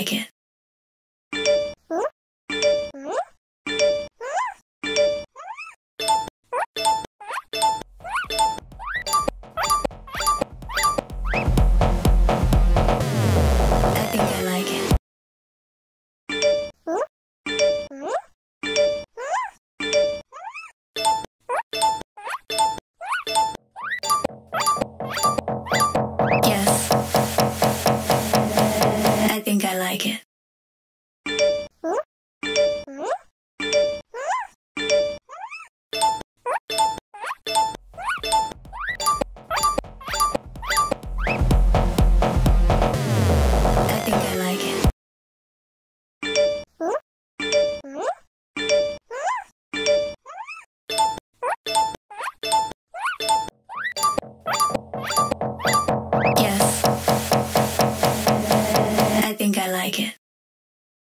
like it. like it. I like it.